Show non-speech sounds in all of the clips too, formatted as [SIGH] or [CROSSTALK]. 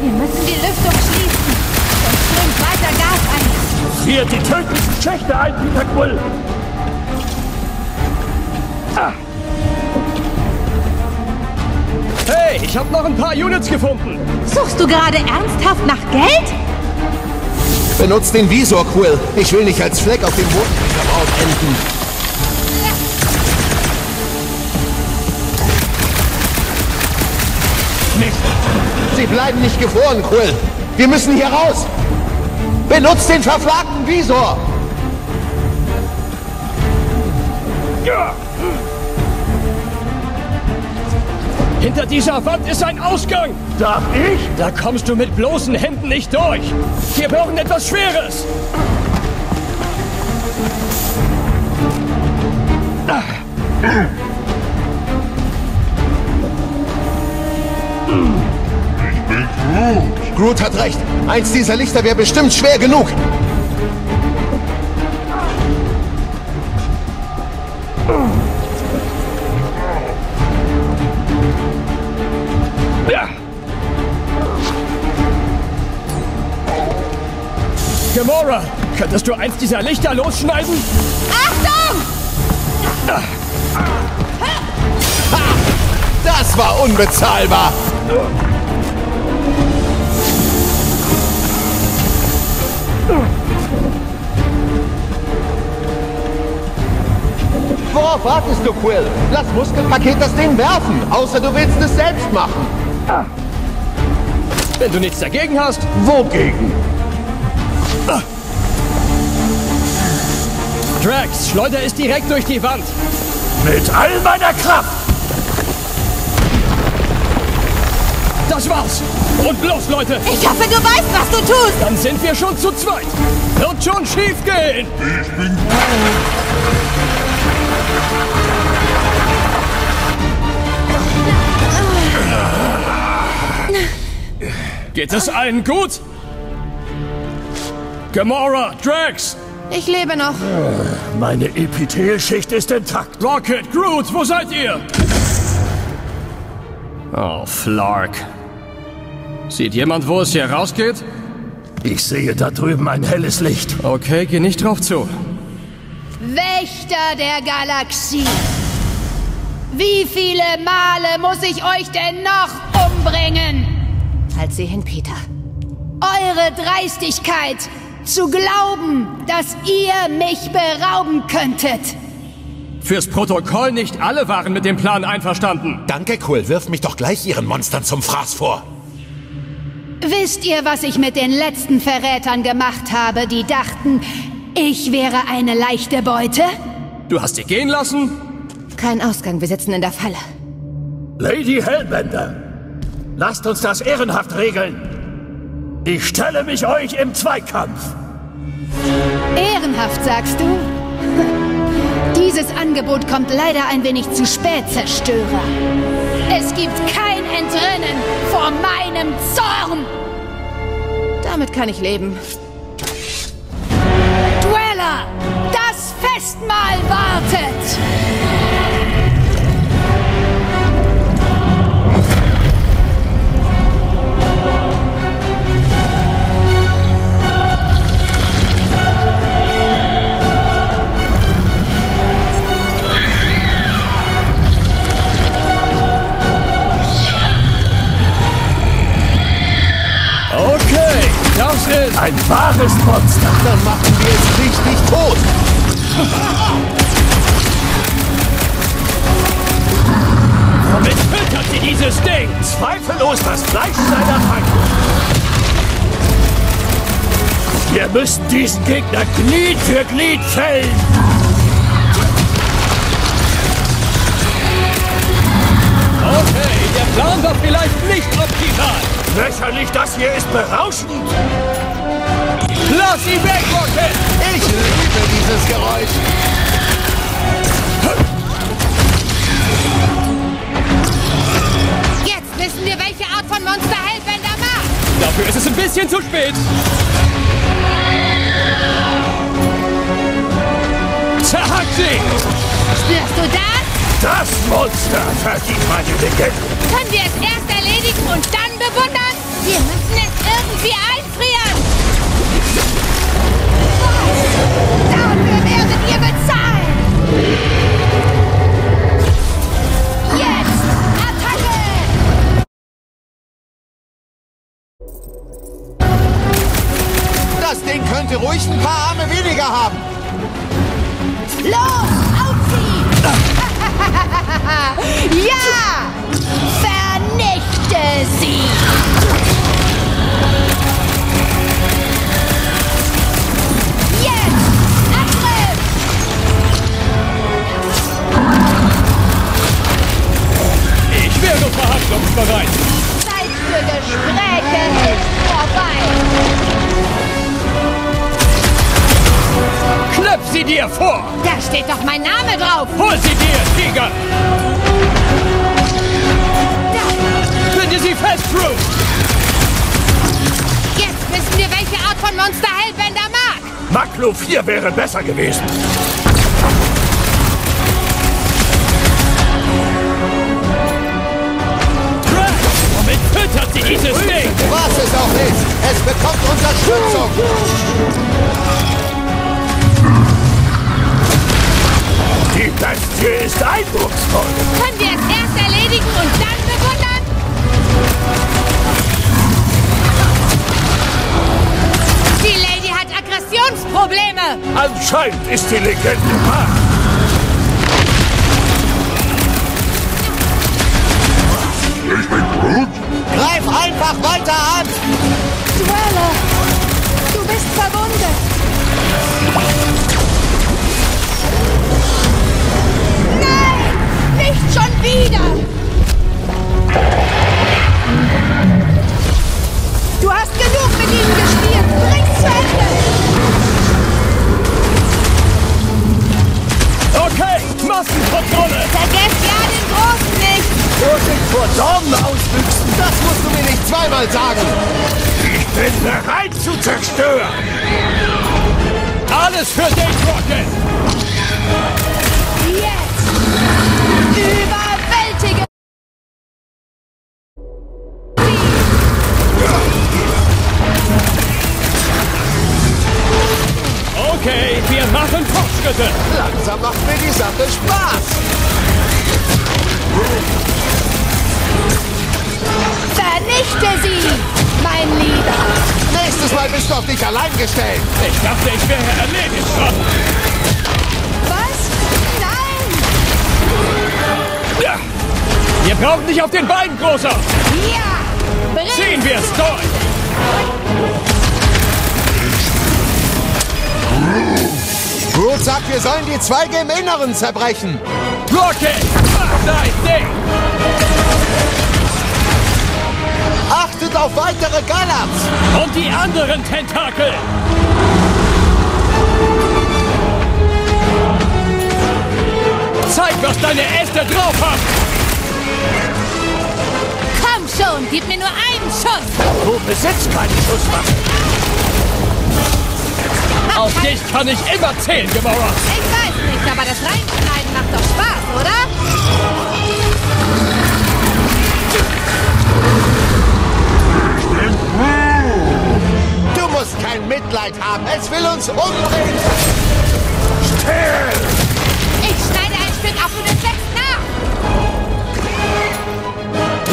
Wir müssen die Lüftung schließen. Sonst strömt weiter Gas ein. Friert die tödlichen Schächte ein, Peter Quill! Hey, ich habe noch ein paar Units gefunden. Suchst du gerade ernsthaft nach Geld? Benutzt den Visor, Quill. Ich will nicht als Fleck auf dem Bodenraum enden. Sie bleiben nicht gefroren, Quill. Wir müssen hier raus. Benutzt den verflagten Visor. Ja. Hinter dieser Wand ist ein Ausgang. Darf ich? Da kommst du mit bloßen Händen nicht durch. Wir brauchen etwas Schweres. Groot hat recht. Eins dieser Lichter wäre bestimmt schwer genug. Ja. Gamora, könntest du eins dieser Lichter losschneiden? Achtung! Das war unbezahlbar. Worauf wartest du, Quill? Lass Muskelpaket das Ding werfen. Außer du willst es selbst machen. Wenn du nichts dagegen hast. Wogegen? Drax, schleuder es direkt durch die Wand. Mit all meiner Kraft! Das war's. Und los, Leute. Ich hoffe, du weißt, was du tust. Dann sind wir schon zu zweit. Wird schon schief gehen. Geht es allen gut? Gamora, Drax, Ich lebe noch. Meine Epithelschicht ist intakt. Rocket, Groot, wo seid ihr? Oh, Flark. Sieht jemand, wo es hier rausgeht? Ich sehe da drüben ein helles Licht. Okay, geh nicht drauf zu. Wächter der Galaxie. Wie viele Male muss ich euch denn noch umbringen? Halt sie hin, Peter. Eure Dreistigkeit zu glauben, dass ihr mich berauben könntet. Fürs Protokoll nicht alle waren mit dem Plan einverstanden. Danke, Quill. Wirf mich doch gleich ihren Monstern zum Fraß vor. Wisst ihr, was ich mit den letzten Verrätern gemacht habe, die dachten, ich wäre eine leichte Beute? Du hast sie gehen lassen? Kein Ausgang, wir sitzen in der Falle. Lady Hellbender, lasst uns das ehrenhaft regeln. Ich stelle mich euch im Zweikampf. Ehrenhaft, sagst du? [LAUGHS] Dieses Angebot kommt leider ein wenig zu spät, Zerstörer. Es gibt kein Entrinnen vor meinem Zorn! Damit kann ich leben. Dweller, das Festmahl wartet! Okay, das ist... Ein wahres Monster. Dann machen es richtig tot. Womit füttert sie dieses Ding? Zweifellos das Fleisch seiner Feinde. Wir müssen diesen Gegner Glied für Glied fällen. Okay, der Plan war vielleicht nicht optimal. Lächerlich, das hier ist berauschend. Lass ihn weg, Rocket! Ich liebe dieses Geräusch. Jetzt wissen wir, welche Art von Monster Hellbender macht. Dafür ist es ein bisschen zu spät. Zerhack sie! Spürst du das? Das Monster verdient meine Legende. Können wir es erst erledigen und dann bewundern? Wir müssen es irgendwie einfrieren. Dafür werdet ihr bezahlen! Jetzt! Attacke! Das Ding könnte ruhig ein paar Arme weniger haben. Los, aufziehen! [LAUGHS] ja! Vernichte sie! Wäre verhandlungsbereit. Zeit für Gespräche ist vorbei! Knöpf sie dir vor. Da steht doch mein Name drauf. Hol sie dir, Tiger. Binde sie fest, Drew. Jetzt wissen wir, welche Art von Monster Hellbender mag. Maklo 4 wäre besser gewesen. Dieses Ding? Was es auch ist, es bekommt Unterstützung. Die Bestie ist eindrucksvoll. Können wir es erst erledigen und dann bewundern? Die Lady hat Aggressionsprobleme. Anscheinend ist die Legende wahr. Greif einfach weiter an. Dweller! Du bist verwundet! Nein! Nicht schon wieder! Du hast genug mit ihnen gespielt! Bring's zu Ende! Okay, Massenkontrolle. Vergesst ja den Großen nicht. Vorsicht vor Dornenauswüchsen. Das musst du mir nicht zweimal sagen. Ich bin bereit zu zerstören. Alles für Dave Rocket. Jetzt! Überwältige! Okay, wir machen Fortschritte. Langsam macht mir die Sache Spaß. Vernichte sie! Mein Lieber! Nächstes Mal bist du auf dich allein gestellt. Ich dachte, ich wäre erledigt. Was? Nein! Ja. Wir brauchen dich auf den Beinen, Großer. Ja! Bring Ziehen wir es durch. Groot sagt, wir sollen die Zweige im Inneren zerbrechen. Rocket, mach dein Ding. Auf weitere Gallats. Und die anderen Tentakel. Zeig, was deine Äste drauf haben. Komm schon, gib mir nur einen Schuss. Du besitzt keine Schusswaffe. Auf dich kann ich immer zählen, Gemora. Ich weiß nicht, aber das Reinschneiden macht doch Spaß, oder? Kein Mitleid haben. Es will uns umbringen. Still! Ich schneide ein Stück ab und es wächst nach.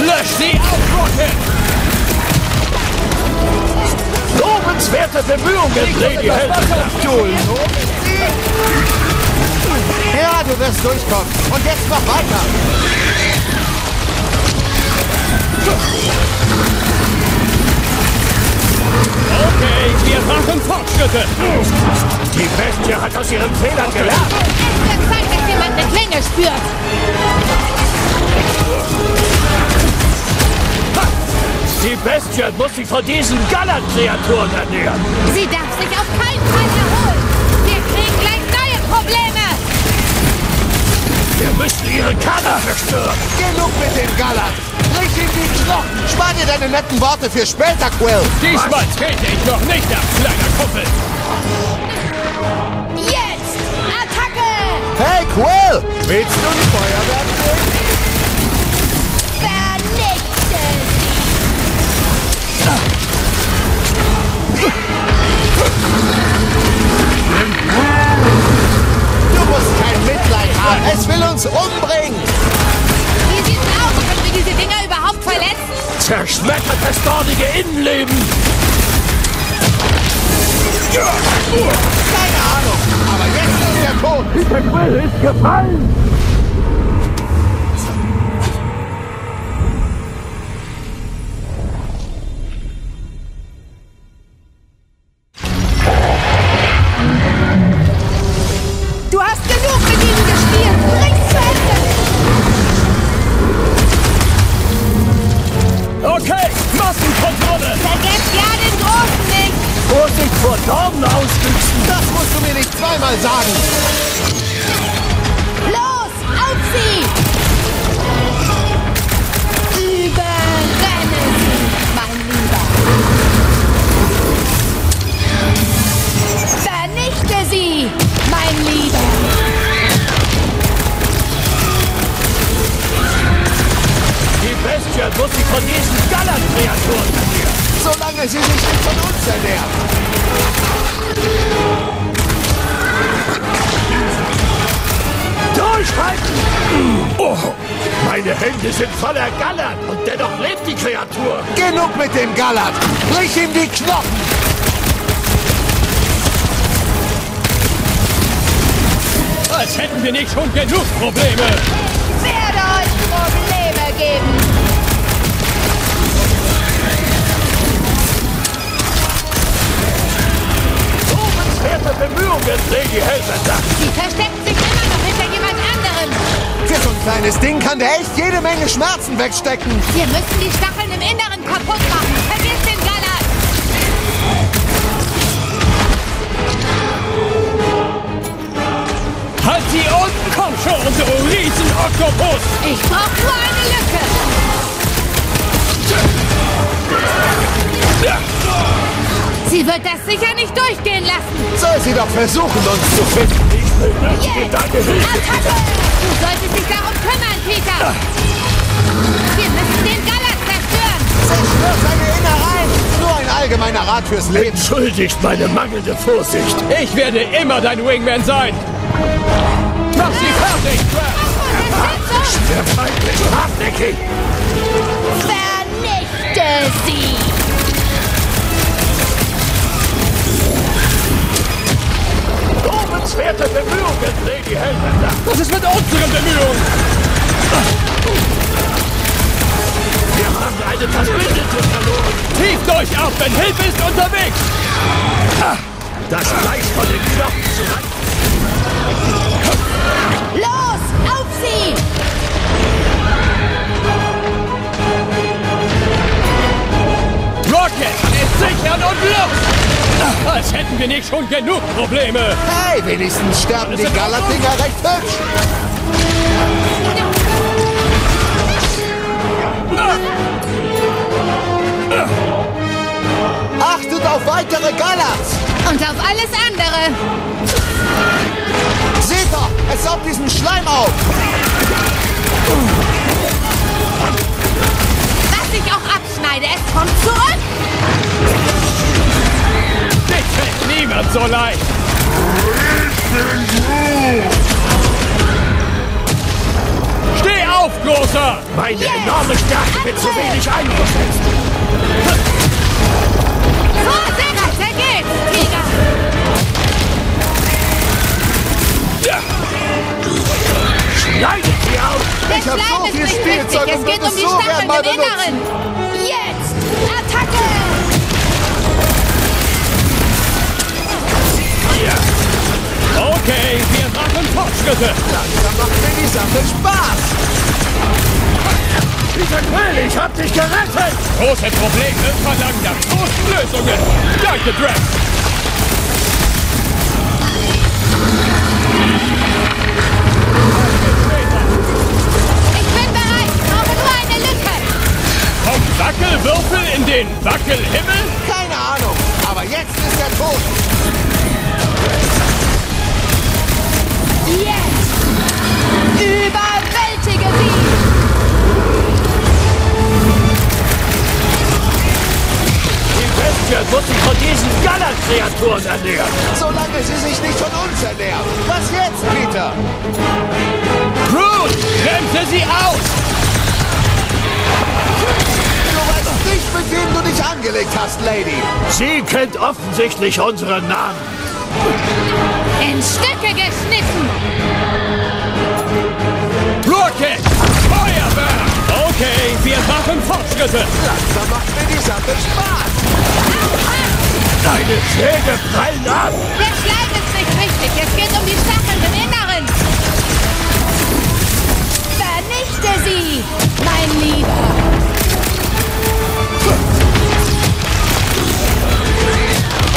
Lösch sie auf, Rocket. Lobenswerte Bemühungen, Lady Hellbender. Ja, du wirst durchkommen. Und jetzt noch weiter. Okay, wir machen Fortschritte. Die Bestie hat aus ihren Fehlern gelernt. Es wird Zeit, dass jemand eine Klinge spürt. Die Bestie muss sich von diesen Gallant-Kreaturen ernähren. Sie darf sich auf keinen Fall erholen. Wir kriegen gleich neue Probleme. Wir müssen ihre Kammer zerstören. Genug mit den Gallats. Brich in die Knochen. Spar dir deine netten Worte für später, Quill. Diesmal trete ich noch nicht ab, kleiner Kumpel. Jetzt! Attacke! Hey, Quill! Willst du ein Feuerwerk sehen? Vernichte Du musst kein Mitleid haben. Es will uns umbringen. Zerschmettert das dornige Innenleben! Keine Ahnung. Aber jetzt ist er tot. Der Quill ist gefallen! Vorsicht vor Dornenauswüchsen! Das musst du mir nicht zweimal sagen. Los, auf sie! Die Bestie wird sich von diesen Gallerkreaturen ernähren! Solange sie sich nicht von uns ernähren. Durchhalten! Oh, meine Hände sind voller Gallert und dennoch lebt die Kreatur! Genug mit dem Gallert. Brich ihm die Knochen. Als hätten wir nicht schon genug Probleme. Kleines Ding kann der echt jede Menge Schmerzen wegstecken. Wir müssen die Stacheln im Inneren kaputt machen! Vergiss den Gallert! Halt sie unten! Komm schon, du Riesen-Oktopus! Ich brauch nur eine Lücke! Sie wird das sicher nicht durchgehen lassen! Soll sie doch versuchen, uns zu finden. Ich will nicht Jetzt! deine Hilfe! Attacke! Du solltest dich darum kümmern, Peter! Wir müssen den Gallert zerstören! Zerstör seine Innereien. Nur ein allgemeiner Rat fürs Leben. Entschuldigt meine mangelnde Vorsicht! Ich werde immer dein Wingman sein! Mach sie fertig, hartnäckig! Vernichte sie! Lobenswerte Bemühungen, Lady Hellbender! Was ist mit unseren Bemühungen? Wir haben eine Verbündete verloren! Hieft euch ab, wenn Hilfe ist unterwegs! Das Fleisch von den Knochen zu reißen! Los, auf sie! Rocket ist sichern und los! Als hätten wir nicht schon genug Probleme! Hey, wenigstens sterben die Gallerdinger recht hübsch. Achtet auf weitere Gallerts! Und auf alles andere! Seht doch, es saugt diesen Schleim auf! Was ich auch abschneide, es kommt zurück! Dich fällt niemand so leicht! Steh auf, Großer! Meine enorme Stärke wird zu wenig eingesetzt! Vorsicht! Weiter geht's, Tiger! Schneidet sie auf! Ich hab so viel Spielzeug wichtig, und es geht um die so Stacheln mal Okay, wir machen Fortschritte! Langsam macht mir die Sache Spaß! Peter Quill, ich hab dich gerettet! Große Probleme verlangen nach großen Lösungen! Danke, Drax! Ich bin bereit! Brauche nur eine Lücke! Kommt Wackelwürfel in den Wackelhimmel? Keine Ahnung, aber jetzt ist er tot! Überwältige sie! Die Bestie muss sich von diesen Galaxy-Kreaturen ernähren! Solange sie sich nicht von uns ernähren! Was jetzt, Peter? Groot, bremse sie aus! Du weißt nicht, mit wem du dich angelegt hast, Lady! Sie kennt offensichtlich unseren Namen! In Stücke geschnitten! Rocket! Feuerwerk! Okay, wir machen Fortschritte! Langsam macht mir die Sache Spaß. Deine Schläge prallen ab. Der Schlag ist nicht wichtig. Es geht um die Stacheln im Inneren. Vernichte sie, mein Lieber.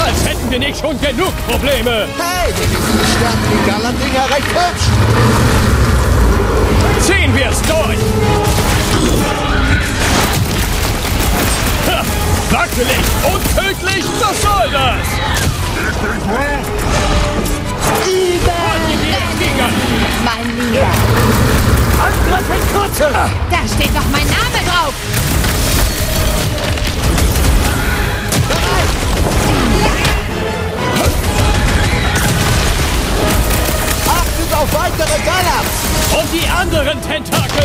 Als hätten wir nicht schon genug Probleme! Hey, die stärken die Gallandinger recht hübsch. Ziehen wir's durch! Ha, wackelig, untödlich, was soll das? Überrennen, mein Lieber. Angriff in Kürze. Da steht doch mein Name drauf. Die anderen Tentakel!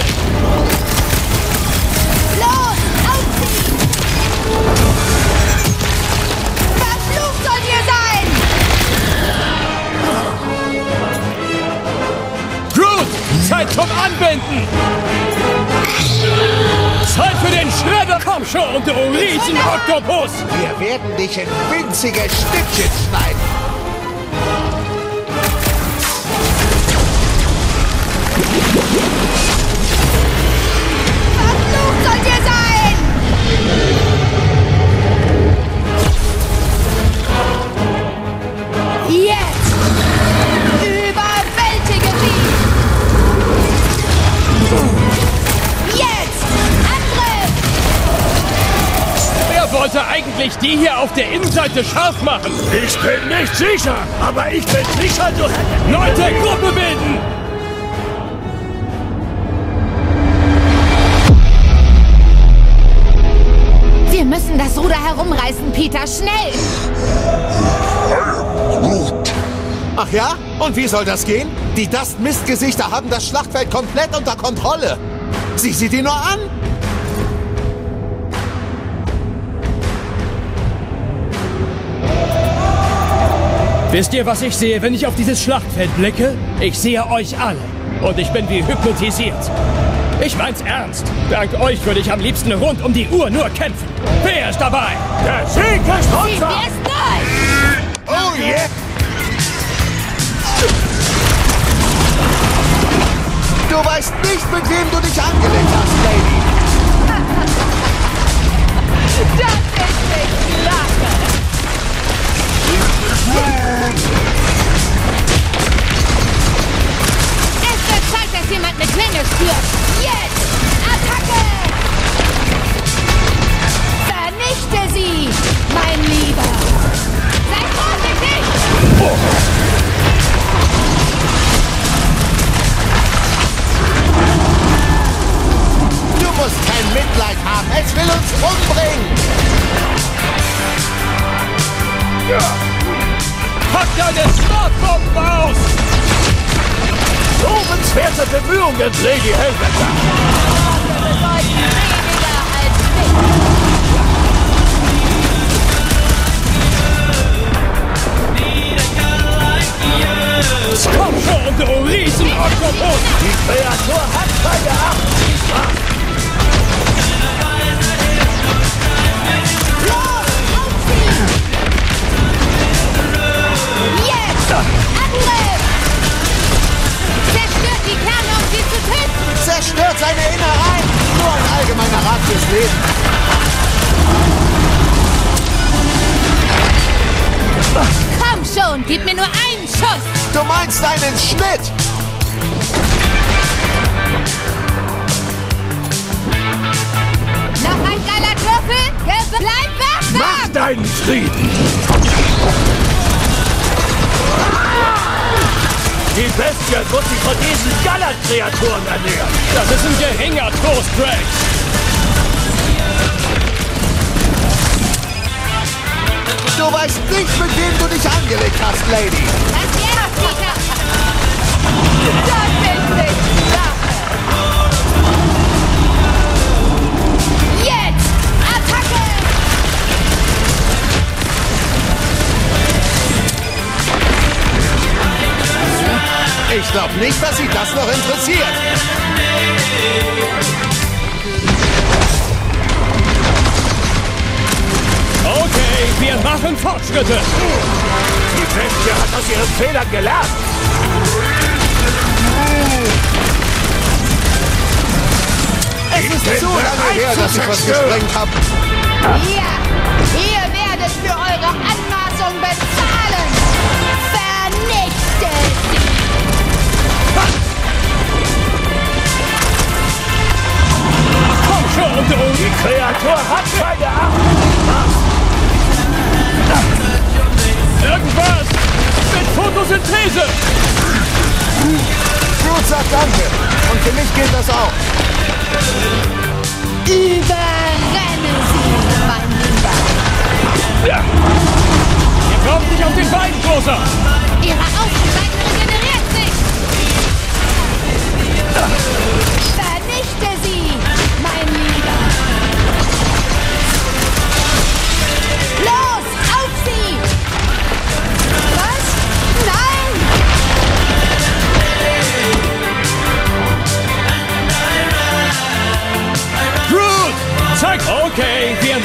Los, aufziehen! Verflucht sollt ihr sein! Groot, Zeit zum Anbinden! Zeit für den Schredder! Komm schon, du Riesenoktopus! Wir werden dich in winzige Stückchen schneiden. Eigentlich die hier auf der Innenseite scharf machen? Ich bin nicht sicher, aber ich bin sicher, du. Leute, Gruppe bilden! Wir müssen das Ruder herumreißen, Peter. Schnell! Ach ja? Und wie soll das gehen? Die Dust-Mistgesichter haben das Schlachtfeld komplett unter Kontrolle. Sieh sie dir nur an. Wisst ihr, was ich sehe, wenn ich auf dieses Schlachtfeld blicke? Ich sehe euch alle. Und ich bin wie hypnotisiert. Ich mein's ernst. Dank euch würde ich am liebsten rund um die Uhr nur kämpfen. Wer ist dabei? Der Sieg ist unser. wir es durch! Oh yeah! Du weißt nicht, mit wem du dich angelegt hast, Lady. Das ist nicht klasse! Es wird Zeit, dass jemand eine Klinge spürt. Jetzt! Attacke! Vernichte sie, mein Lieber! Sei vorsichtig! Du musst kein Mitleid haben. Es will uns umbringen. Pack deine Smartbomben aus! Lobenswerte Bemühungen, Lady mich! Komm schon, du Riesenoktopus! Die Kreatur hat keine Acht. Jetzt! Angriff! Zerstört die Kerne, um sie zu töten! Zerstört seine Innereien. Nur ein allgemeiner Rat fürs Leben. Komm schon, gib mir nur einen Schuss! Du meinst einen Schnitt. Noch ein geiler Würfel? Bleib Mach wachsam! deinen Frieden. Die Bestie muss sich von diesen Gallerkreaturen ernähren. Das ist ein geringer Toast, Drax! Du weißt nicht, mit wem du dich angelegt hast, Lady. Das [LAUGHS] Ich glaube nicht, dass sie das noch interessiert. Okay, wir machen Fortschritte. Die Bestie hat aus ihren Fehlern gelernt. Es ist zu lange her, dass ich was gesprengt habe. Ihr, ihr werdet für eure Anmaßung bezahlen. Du. Die Kreatur hat keine Acht. Irgendwas mit Photosynthese. Groot sagt Danke. Und für mich gilt das auch. Überrenne sie, mein Lieber. Ihr kommt nicht auf den Beinen, Großer. Ihre Außenseite regeneriert sich!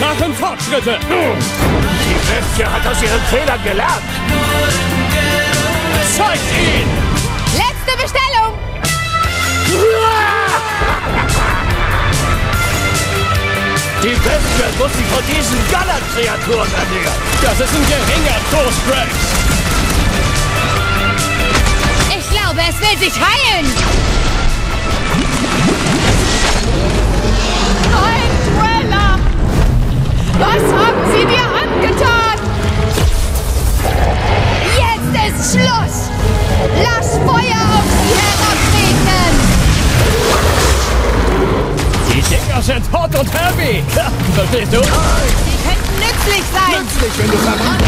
Machen Fortschritte. Die Bestie hat aus ihren Fehlern gelernt. Zeigt ihn! Letzte Bestellung! Die Bestie muss sich von diesen Gallerkreaturen ernähren. Das ist ein geringer Toast, Rex. Ich glaube, es will sich heilen! Was haben sie dir angetan? Jetzt ist Schluss. Lass Feuer auf sie herabregnen. Die Dinger sind hot und heavy. [LAUGHS] Verstehst du? Sie könnten nützlich sein. Nützlich, wenn du verbrannt.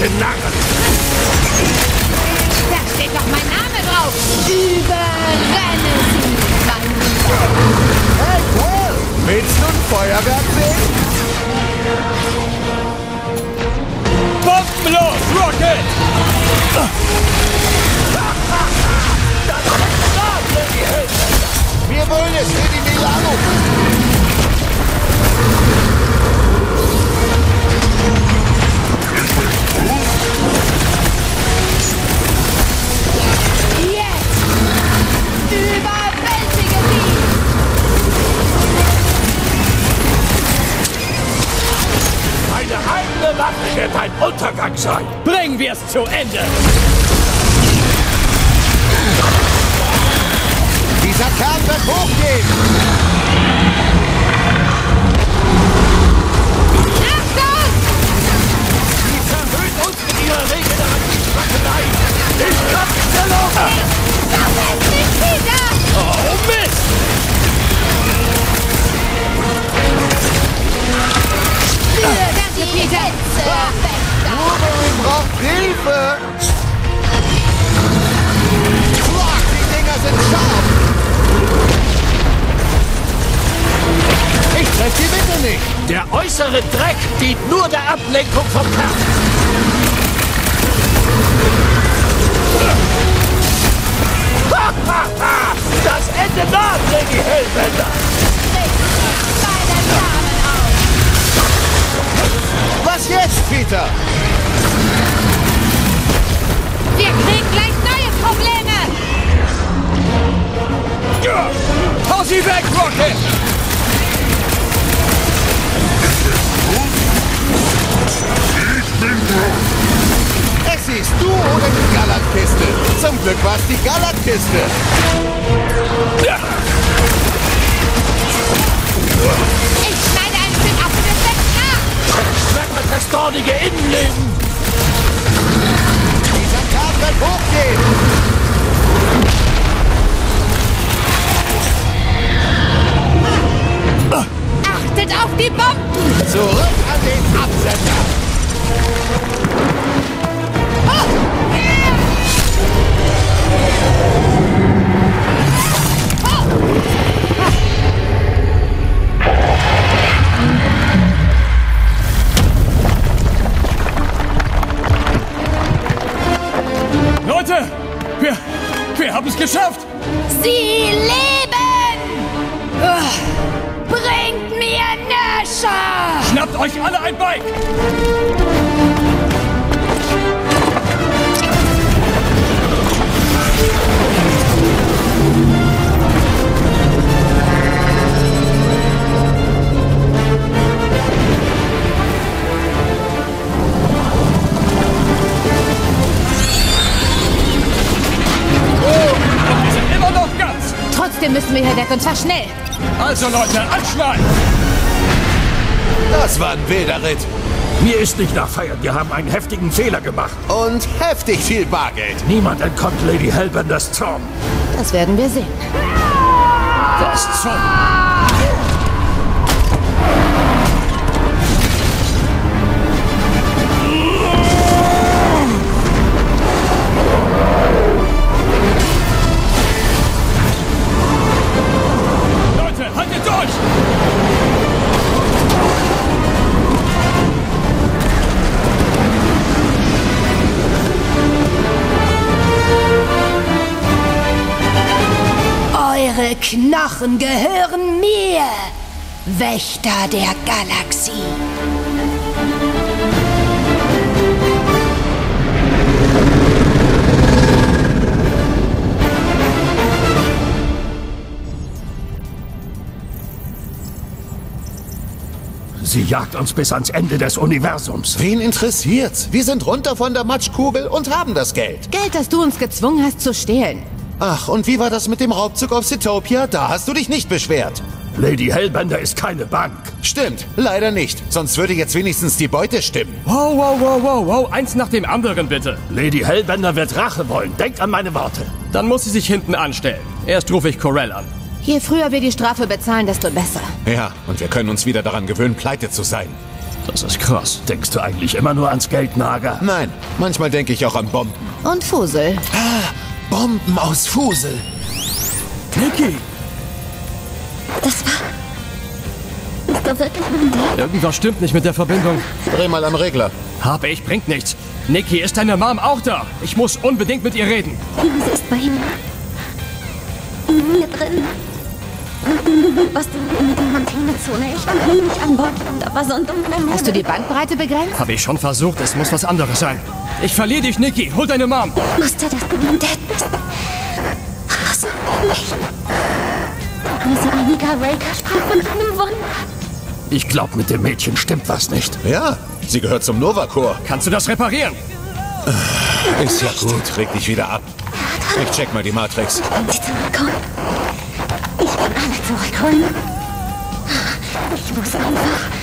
Diese Narren. Da steht doch mein Name drauf! Überrenne sie, mein Lieber. Hey, Quill. Willst du ein Feuerwerk sehen? Bombenlos, Rocket! Wir wollen es für die Milano. Waffe wird ein Untergang sein. Bringen wir es zu Ende. Dieser Kern wird hochgehen. Achtung! Sie verhöhnt uns mit ihrer regenerativen Wackelei. Ich hab Stellung. Das ist nicht! Oh, Mist! Danke, Peter! Wolverine braucht Hilfe. Fuck, die Dinger sind scharf. Ich treffe die Mitte nicht. Der äußere Dreck dient nur der Ablenkung vom Kern. Das Ende Peter? Wir kriegen gleich neue Probleme! Ja. Hau sie weg, Rocket! Es siehst du oder die Gallertkiste. Zum Glück war es die Gallertkiste. Ich das dornige Innenleben. Dieser Kern wird Hochgehen! Achtet auf die Bomben! Zurück an den Absender! Weg und zwar schnell. Also Leute, anschneiden. Das war ein wilder Ritt. Mir ist nicht nach Feiern. Wir haben einen heftigen Fehler gemacht. Und heftig viel Bargeld. Niemand entkommt Lady Hellbenders Zorn. Das werden wir sehen. Was zum... Knochen gehören mir, Wächter der Galaxie. Sie jagt uns bis ans Ende des Universums. Wen interessiert's? Wir sind runter von der Matschkugel und haben das Geld. Geld, das du uns gezwungen hast zu stehlen. Ach, und wie war das mit dem Raubzug auf Citopia? Da hast du dich nicht beschwert. Lady Hellbender ist keine Bank. Stimmt, leider nicht. Sonst würde jetzt wenigstens die Beute stimmen. Wow, wow, wow, wow, wow, eins nach dem anderen bitte. Lady Hellbender wird Rache wollen. Denkt an meine Worte. Dann muss sie sich hinten anstellen. Erst rufe ich Corell an. Je früher wir die Strafe bezahlen, desto besser. Ja, und wir können uns wieder daran gewöhnen, pleite zu sein. Das ist krass. Denkst du eigentlich immer nur ans Geld, Nager? Nein, manchmal denke ich auch an Bomben. Und Fusel. Bomben aus Fusel. Niki! Das war... Das war wirklich mein Ding. Irgendwas stimmt nicht mit der Verbindung. Dreh mal am Regler. Habe ich, bringt nichts. Niki, ist deine Mom auch da? Ich muss unbedingt mit ihr reden. Sie ist bei ihm. In mir drin. Was du mit dem Mantinezone? Ich war nicht an Bord und da war so ein dunkler Nebel. Hast du die Bandbreite begrenzt? Habe ich schon versucht, es muss was anderes sein. Ich verliere dich, Niki. Hol deine Mom. wusste, dass du Dad bist. Was? Nicht. Diese Amiga Raker sprach von einem Wunder. Ich glaube, mit dem Mädchen stimmt was nicht. Ja, sie gehört zum Nova-Corps. Kannst du das reparieren? Ist ja gut, reg dich wieder ab. Ich check mal die Matrix. Wenn zurückholen. Ich muss einfach